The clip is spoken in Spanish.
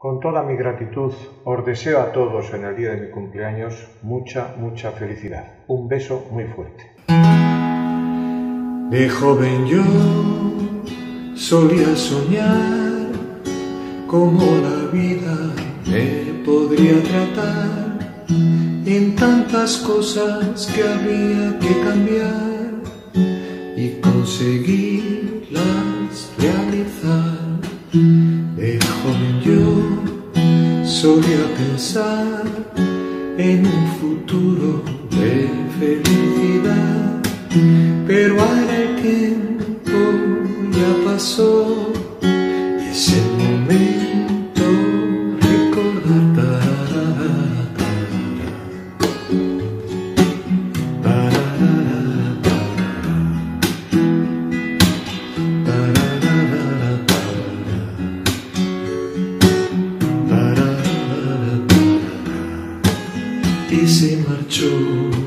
Con toda mi gratitud os deseo a todos en el día de mi cumpleaños mucha, mucha felicidad. Un beso muy fuerte. De joven yo solía soñar cómo la vida me podría tratar en tantas cosas que había que cambiar solía pensar en un futuro de felicidad, pero ahora el tiempo ya pasó marchó